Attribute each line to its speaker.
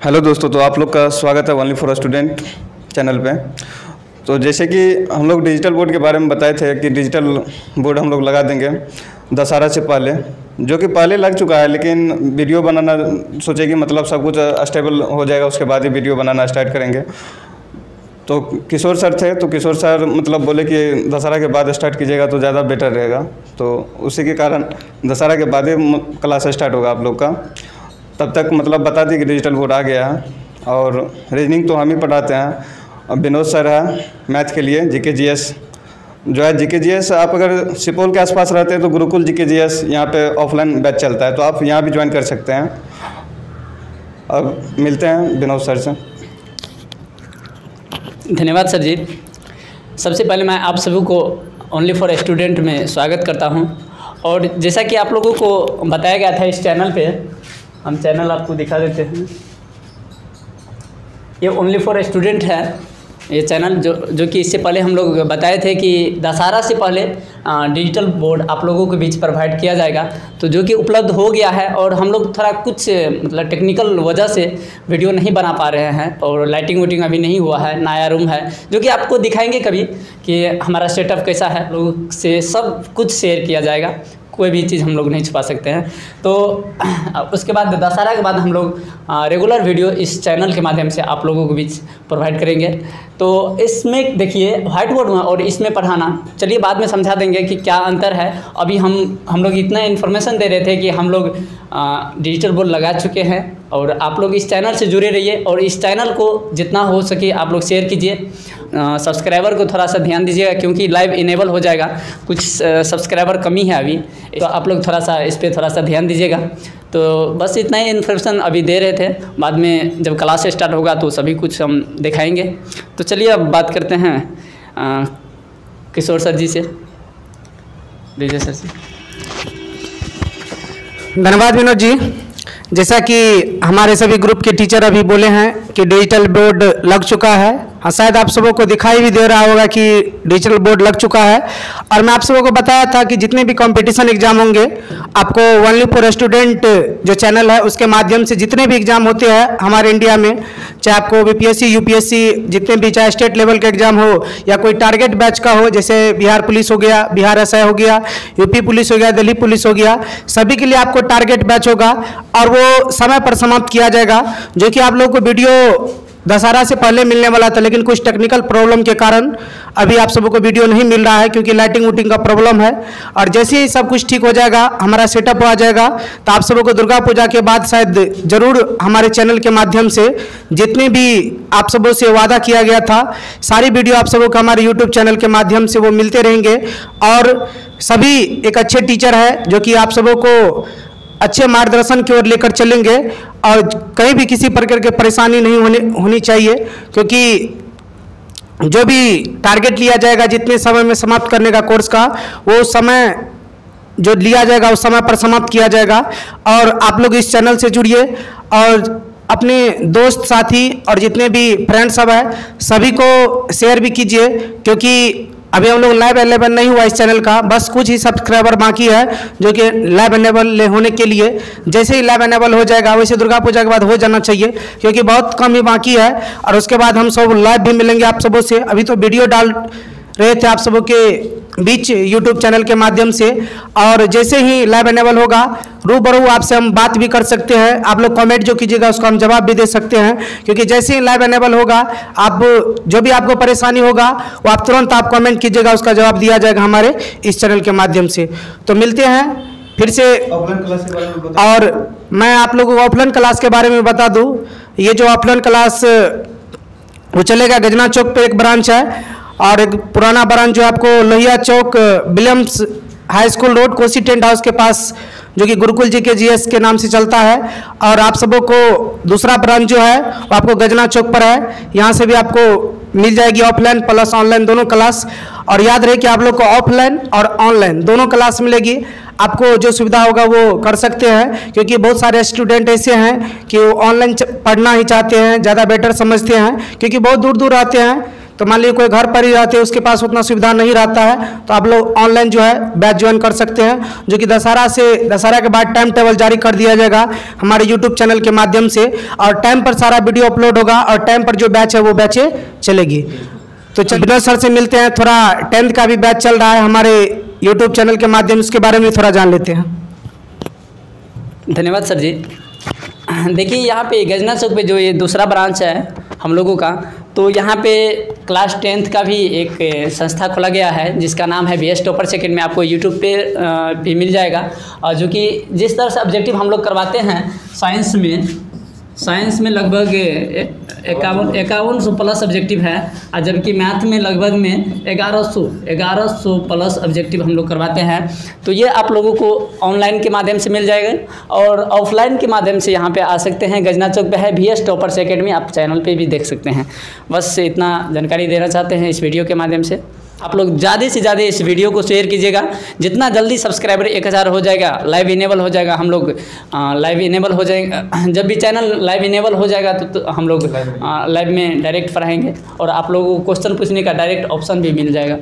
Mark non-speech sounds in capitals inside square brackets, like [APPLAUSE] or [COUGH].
Speaker 1: Hello दोस्तों तो आप लोग का स्वागत है ओनली फॉर स्टूडेंट चैनल पे। तो जैसे कि हम लोग डिजिटल बोर्ड के बारे में बताए थे कि डिजिटल बोर्ड हम लोग लगा देंगे दशहरा से पहले, जो कि पहले लग चुका है, लेकिन वीडियो बनाना सोचे कि मतलब सब कुछ स्टेबल हो जाएगा, उसके बाद ही वीडियो बनाना स्टार्ट करेंगे। तो किशोर सर थे तो किशोर सर मतलब बोले कि दशहरा के बाद स्टार्ट कीजिएगा तो ज़्यादा बेटर रहेगा। तो उसी के कारण दशहरा के बाद ही क्लास स्टार्ट होगा आप लोग का। तब तक मतलब बता दी कि डिजिटल बोर्ड आ गया और रीजनिंग तो हम ही पढ़ाते हैं। और विनोद सर है मैथ के लिए जी के जी एस जो है जी के जी एस आप अगर सुपौल के आसपास रहते हैं तो गुरुकुल जी के जी एस यहाँ पे ऑफलाइन बैच चलता है तो आप यहाँ भी ज्वाइन कर सकते हैं। अब मिलते हैं विनोद सर से।
Speaker 2: धन्यवाद सर जी। सबसे पहले मैं आप सभी को ओनली फॉर स्टूडेंट में स्वागत करता हूँ। और जैसा कि आप लोगों को बताया गया था इस चैनल पे हम चैनल आपको दिखा देते हैं। ये ओनली फॉर स्टूडेंट है। ये चैनल जो जो कि इससे पहले हम लोग बताए थे कि दशहरा से पहले डिजिटल बोर्ड आप लोगों के बीच प्रोवाइड किया जाएगा। तो जो कि उपलब्ध हो गया है और हम लोग थोड़ा कुछ मतलब टेक्निकल वजह से वीडियो नहीं बना पा रहे हैं और लाइटिंग वाइटिंग अभी नहीं हुआ है, नया रूम है, जो कि आपको दिखाएँगे कभी कि हमारा सेटअप कैसा है, लोगों से सब कुछ शेयर किया जाएगा। कोई भी चीज़ हम लोग नहीं छुपा सकते हैं। तो [CLEARS THROAT] उसके बाद, दशहरा के बाद हम लोग रेगुलर वीडियो इस चैनल के माध्यम से आप लोगों के बीच प्रोवाइड करेंगे। तो इसमें देखिए व्हाइट बोर्ड में और इसमें पढ़ाना। चलिए बाद में समझा देंगे कि क्या अंतर है। अभी हम हम लोग इतना इन्फॉर्मेशन दे रहे थे कि हम लोग डिजिटल बोर्ड लगा चुके हैं। और आप लोग इस चैनल से जुड़े रहिए और इस चैनल को जितना हो सके आप लोग शेयर कीजिए। सब्सक्राइबर को थोड़ा सा ध्यान दीजिएगा क्योंकि लाइव इनेबल हो जाएगा। कुछ सब्सक्राइबर कमी है अभी तो आप लोग थोड़ा सा इस पर थोड़ा सा ध्यान दीजिएगा। तो बस इतना ही इन्फॉर्मेशन अभी दे रहे थे। बाद में जब क्लास स्टार्ट होगा तो सभी कुछ हम दिखाएँगे। तो चलिए अब बात करते हैं किशोर सर जी से। विजय सर से।
Speaker 3: धन्यवाद विनोद जी। जैसा कि हमारे सभी ग्रुप के टीचर अभी बोले हैं कि डिजिटल बोर्ड लग चुका है। हाँ शायद आप सबों को दिखाई भी दे रहा होगा कि डिजिटल बोर्ड लग चुका है। और मैं आप सबों को बताया था कि जितने भी कंपटीशन एग्ज़ाम होंगे, आपको ओनली फॉर स्टूडेंट जो चैनल है, उसके माध्यम से जितने भी एग्ज़ाम होते हैं हमारे इंडिया में, चाहे आपको बीपीएससी यूपीएससी जितने भी, चाहे स्टेट लेवल के एग्ज़ाम हो, या कोई टारगेट बैच का हो, जैसे बिहार पुलिस हो गया, बिहार एस हो गया यूपी पुलिस हो गया, दिल्ली पुलिस हो गया, सभी के लिए आपको टारगेट बैच होगा, और वो समय पर समाप्त किया जाएगा, जो कि आप लोग को वीडियो दशहरा से पहले मिलने वाला था, लेकिन कुछ टेक्निकल प्रॉब्लम के कारण अभी आप सबको वीडियो नहीं मिल रहा है, क्योंकि लाइटिंग वूटिंग का प्रॉब्लम है। और जैसे ही सब कुछ ठीक हो जाएगा, हमारा सेटअप आ जाएगा तो आप सबको दुर्गा पूजा के बाद शायद ज़रूर हमारे चैनल के माध्यम से जितने भी आप सबों से वादा किया गया था, सारी वीडियो आप सबों को हमारे यूट्यूब चैनल के माध्यम से वो मिलते रहेंगे। और सभी एक अच्छे टीचर है, जो कि आप सबों को अच्छे मार्गदर्शन की ओर लेकर चलेंगे और कहीं भी किसी प्रकार की परेशानी नहीं होने, होनी चाहिए, क्योंकि जो भी टारगेट लिया जाएगा, जितने समय में समाप्त करने का कोर्स का, वो समय जो लिया जाएगा, उस समय पर समाप्त किया जाएगा। और आप लोग इस चैनल से जुड़िए और अपने दोस्त, साथी और जितने भी फ्रेंड सब हैं, सभी को शेयर भी कीजिए, क्योंकि अभी हम लोग लाइव अवेलेबल नहीं हुआ इस चैनल का, बस कुछ ही सब्सक्राइबर बाकी है, जो कि लाइव अवेलेबल होने के लिए। जैसे ही लाइव अवेलेबल हो जाएगा, वैसे दुर्गा पूजा के बाद हो जाना चाहिए, क्योंकि बहुत कम ही बाकी है। और उसके बाद हम सब लाइव भी मिलेंगे आप सबों से। अभी तो वीडियो डाल रहे थे आप सबों के बीच यूट्यूब चैनल के माध्यम से। और जैसे ही लाइव अनेबल होगा रूबरू आपसे हम बात भी कर सकते हैं। आप लोग कमेंट जो कीजिएगा उसका हम जवाब भी दे सकते हैं। क्योंकि जैसे ही लाइव अनेबल होगा आप जो भी आपको परेशानी होगा वो आप तुरंत आप कमेंट कीजिएगा उसका जवाब दिया जाएगा हमारे इस चैनल के माध्यम से। तो मिलते हैं फिर से। और मैं आप लोगों को ऑफलाइन क्लास के बारे में बता दूँ। ये जो ऑफलाइन क्लास वो चलेगा गजना चौक पर एक ब्रांच है। और एक पुराना ब्रांच जो आपको लोहिया चौक Williams high school road, Kosi tent house के पास, जो कि गुरुकुल जी के जीएस के नाम से चलता है। और आप सबों को दूसरा ब्रांच जो है, वो आपको गजना चौक पर है। यहाँ से भी आपको मिल जाएगी ऑफलाइन प्लस ऑनलाइन दोनों क्लास। और याद रहे कि आप लोग को ऑफलाइन और ऑनलाइन दोनों क्लास मिलेगी। आपको जो सुविधा होगा वो कर सकते हैं, क्योंकि बहुत सारे स्टूडेंट ऐसे हैं कि वो ऑनलाइन पढ़ना ही चाहते हैं, ज़्यादा बेटर समझते हैं, क्योंकि बहुत दूर दूर आते हैं। तो मान लीजिए कोई घर पर ही रहते हैं, उसके पास उतना सुविधा नहीं रहता है तो आप लोग ऑनलाइन जो है, बैच ज्वाइन कर सकते हैं, जो कि दशहरा से, दशहरा के बाद टाइम टेबल जारी कर दिया जाएगा हमारे यूट्यूब चैनल के माध्यम से, और टाइम पर सारा वीडियो अपलोड होगा, और टाइम पर जो बैच है, वो बैचें चलेगी। तो चल सर से मिलते हैं, थोड़ा टेंथ का भी बैच चल रहा है हमारे यूट्यूब चैनल के माध्यम से, उसके बारे में थोड़ा जान लेते हैं।
Speaker 2: धन्यवाद सर जी। देखिए, यहाँ पे गजना चौक पे जो ये दूसरा ब्रांच है, हम लोगों का तो यहाँ पे क्लास टेंथ का भी एक संस्था खोला गया है, जिसका नाम है बी एस टॉपर सेकेंड में आपको यूट्यूब पे भी मिल जाएगा। और जो कि जिस तरह से ऑब्जेक्टिव हम लोग करवाते हैं साइंस में साइंस में लगभग इक्यावन इक्यावन सौ प्लस ऑब्जेक्टिव है। और जबकि मैथ में लगभग में ग्यारह सौ ग्यारह सौ प्लस ऑब्जेक्टिव हम लोग करवाते हैं। तो ये आप लोगों को ऑनलाइन के माध्यम से मिल जाएगा। और ऑफलाइन के माध्यम से यहाँ पे आ सकते हैं गजना चौक पे है बी एस टॉपर्स अकेडमी आप चैनल पे भी देख सकते हैं। बस इतना जानकारी देना चाहते हैं इस वीडियो के माध्यम से। आप लोग ज़्यादा से ज़्यादा इस वीडियो को शेयर कीजिएगा। जितना जल्दी सब्सक्राइबर एक हज़ार हो जाएगा लाइव इनेबल हो जाएगा हम लोग लाइव इनेबल हो जाएँगे [CLEARS THROAT] जब भी चैनल लाइव इनेबल हो जाएगा तो, तो हम लोग लाइव में। डायरेक्ट पढ़ाएँगे और आप लोगों को क्वेश्चन पूछने का डायरेक्ट ऑप्शन भी मिल जाएगा।